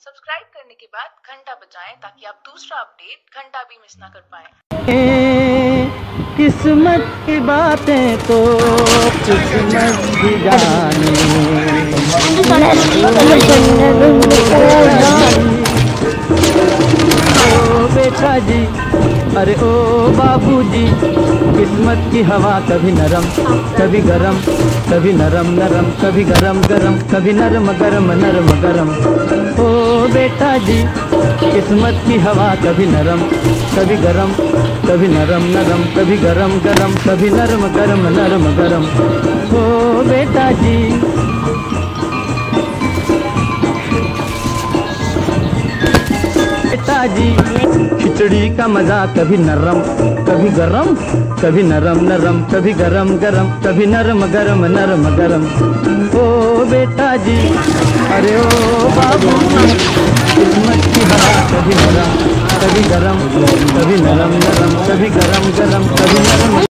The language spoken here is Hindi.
सब्सक्राइब करने के बाद घंटा बजाएँ ताकि आप दूसरा अपडेट घंटा भी मिस ना कर पाए। किस्मत की बातें तो किस्मत बेटा जी अरे ओ बाबूजी, किस्मत की हवा कभी नरम, कभी गरम, कभी नरम नरम, कभी गरम गरम, कभी नरम गरम नरम गरम। ओ बेटा जी, किस्मत की हवा कभी नरम, कभी गरम, कभी नरम नरम, कभी गरम गरम, कभी नरम गरम नरम गरम। ओ बेटा जी। बेटा जी, खिचड़ी का मज़ा कभी नरम, कभी गरम, कभी नरम नरम, कभी गरम गरम, कभी नरम गरम नरम गरम। ओ बेटा जी अरे ओ बाबू, किस्मत की हवा कभी गरम कभी गरम, कभी नरम नरम, कभी गरम गरम, कभी